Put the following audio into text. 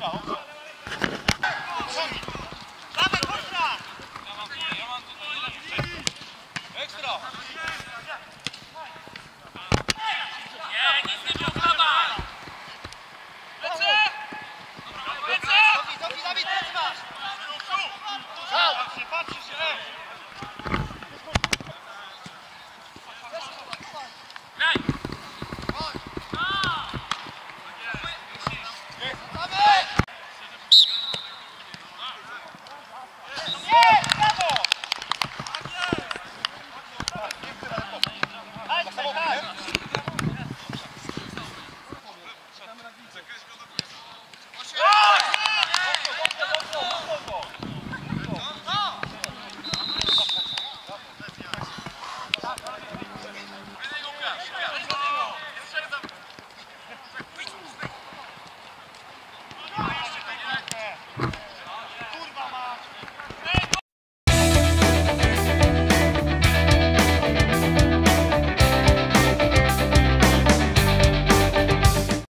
Oh. Shut up. Shut up.